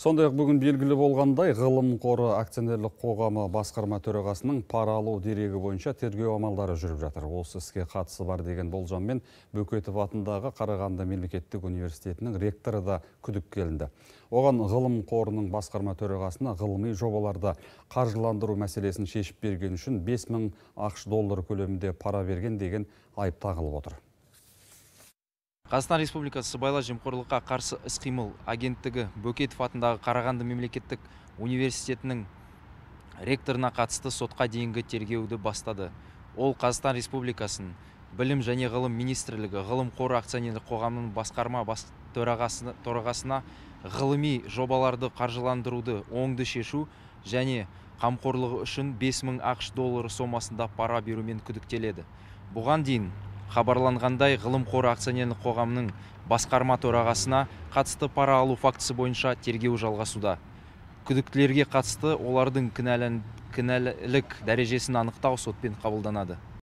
сондай ақ бүгін белгілі болғандай ғылым қоры акционерлік қоғамы басқарма төрағасының пара алу дерегі бойынша тергеу амалдары жүріп жатыр. Осы іске қатысы бар деген болжаммен бөкетов атындағы қарағанды мемлекеттік университетінің ректоры да күдікке ілінді оған ғылым қорының басқарма төрағасына ғылыми жобаларды қаржыландыру мәселесін шешіп берген үшін 5 мың ақш доллары көлемінде пара берген деген айып тағылып отыр. Қазақстан республикасы сыбайлас жемқорлыққа қарсы іс қимыл агенттігі бөкетов атындағы қарағанды мемлекеттік университетінің ректорына қатысты сотқа дейінгі тергеуді бастады. Ол қазақстан республикасының білім және ғылым министрлігі ғылым қоры акционерлік қоғамының басқарма бас төрағасына, ғылыми жобаларды қаржыландыруды оңды шешу және қамқорлығы үшін 5000 ақш доллары сомасында пара берумен күдіктеледі. Бұған дейін хабарланғандай ғылым қоры акционерлік қоғамының басқарма төрағасына қатысты пара алу фактісі бойынша тергеу жалғасуда. Күдіктілерге қатысты олардың кінәлілік дәрежесін анықтау сотпен қабылданады.